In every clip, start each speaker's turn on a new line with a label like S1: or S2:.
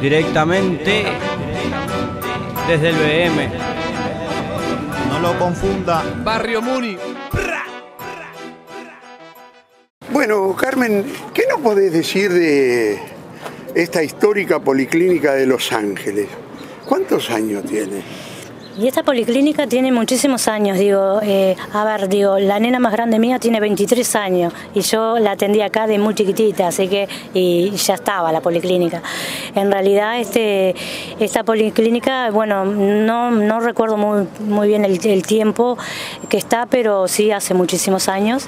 S1: directamente desde el BM.
S2: No lo confunda.
S3: Barrio Muni.
S4: Bueno, Carmen, ¿qué nos podés decir de esta histórica policlínica de Los Ángeles? ¿Cuántos años tiene?
S5: Y esta policlínica tiene muchísimos años, digo, eh, a ver, digo, la nena más grande mía tiene 23 años y yo la atendí acá de muy chiquitita, así que y ya estaba la policlínica. En realidad este, esta policlínica, bueno, no, no recuerdo muy, muy bien el, tiempo que está, pero sí hace muchísimos años.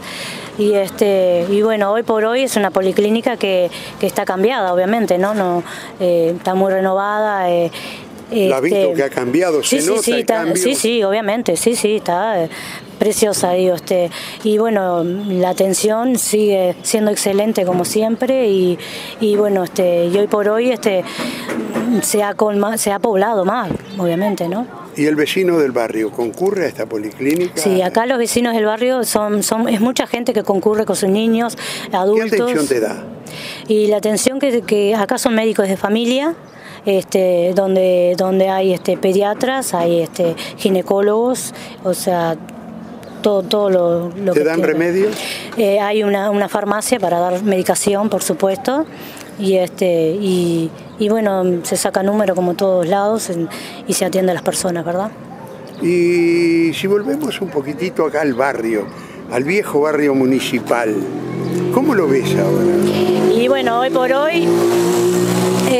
S5: Y, este, y bueno, hoy por hoy es una policlínica que, que está cambiada, obviamente, ¿no? no eh, está muy renovada. eh,
S4: ¿La visto
S5: este,
S4: que ha cambiado? ¿Se
S5: sí, sí,
S4: nota
S5: sí,
S4: el
S5: está-
S4: cambio?
S5: sí, sí, obviamente, sí, sí, está eh, preciosa, digo, este, y bueno, la atención sigue siendo excelente como siempre y, y bueno, este, y hoy por hoy este, se ha, colma- se ha poblado más, obviamente, ¿no?
S4: ¿Y el vecino del barrio concurre a esta policlínica?
S5: Sí, acá los vecinos del barrio son, son es mucha gente que concurre con sus niños,
S4: ¿Qué
S5: adultos.
S4: atención te da?
S5: Y la atención que, que acá son médicos de familia, este, donde, donde hay este, pediatras, hay este, ginecólogos, o sea, todo, todo lo, lo
S4: ¿Te
S5: que
S4: dan
S5: tiene.
S4: remedios?
S5: Eh, hay una, una farmacia para dar medicación, por supuesto, y, este, y, y bueno, se saca número como todos lados en- y se atiende a las personas, ¿verdad?
S4: Y si volvemos un poquitito acá al barrio, al viejo barrio municipal, ¿cómo lo ves ahora?
S5: Y bueno, hoy por hoy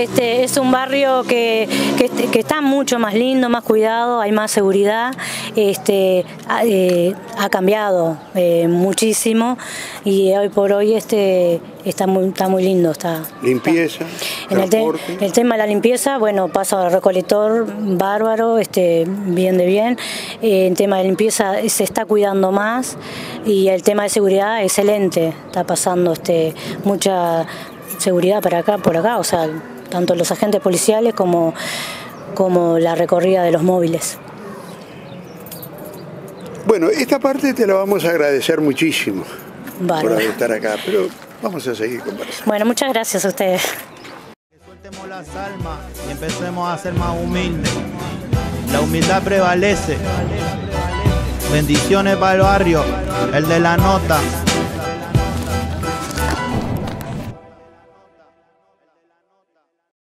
S5: este, es un barrio que, que, que está mucho más lindo, más cuidado, hay más seguridad, este, ha, eh, ha cambiado eh, muchísimo y hoy por hoy este, está, muy, está muy lindo. Está,
S4: Limpieza,
S5: en el, te-
S4: transporte.
S5: el tema de la limpieza, bueno, pasa al recolector, bárbaro, este, bien de bien. Eh, el tema de limpieza se está cuidando más y el tema de seguridad, excelente. Está pasando este, mucha seguridad para acá, por acá, o sea, tanto los agentes policiales como, como la recorrida de los móviles.
S4: Bueno, esta parte te la vamos a agradecer muchísimo por estar acá, pero vamos a seguir conversando.
S5: Bueno, muchas gracias a ustedes.
S2: Soltemos las almas y empecemos a ser más humildes. La humildad prevalece. Bendiciones para el barrio, el de la nota.